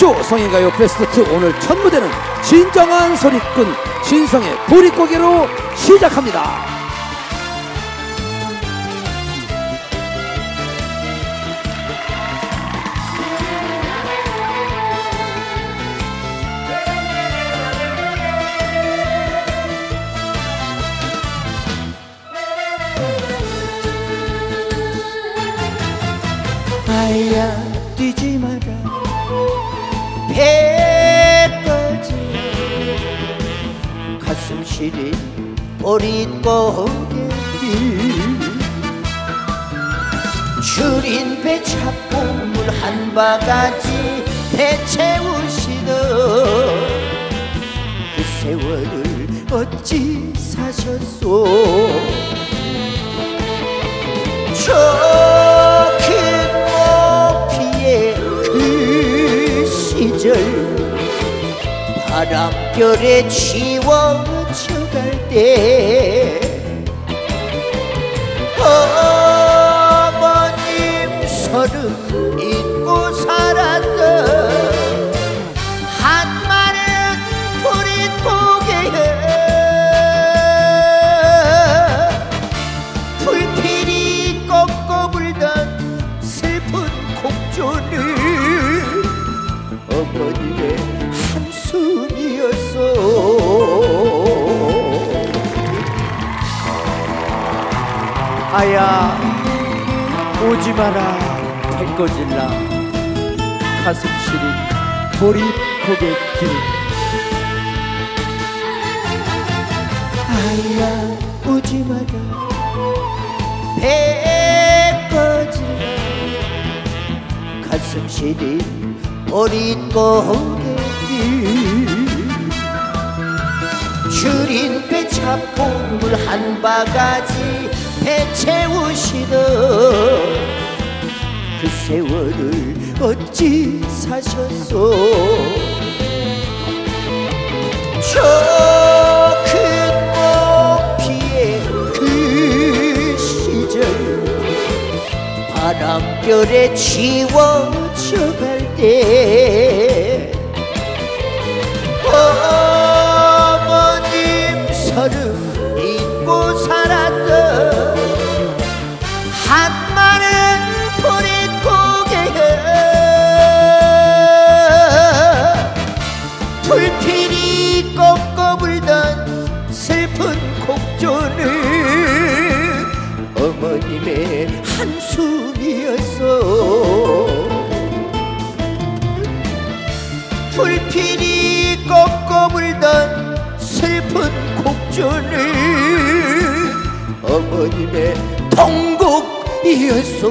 쇼 성인가요? 베스트 2 오늘 첫 무대는 진정한 소리꾼 진성의 보릿고개로 시작합니다. 뛰지 마라 배까지 가슴 시린 보릿고개길 줄인 배 잡고 물 한 바가지 배 채우시던 그 세월을 어찌 사셨소 바람결에 지워져갈 때 어머님 서름 잊고 살 아야 오지 마라. 백거질라. 가슴 시린 보릿 고갯길 아야 오지 마라. 배꺼지 가슴 시린 보릿고개길 줄인 배 잡고 물 한 바가지 배 채우시던 그 세월을 어찌 사셨소? 저큰 높이의 그 시절 바람결에 지워져갈 때 곡조는 어머님의 한숨이었어. 불필이 꺾어 불던 슬픈 곡조는 어머님의 통곡이었어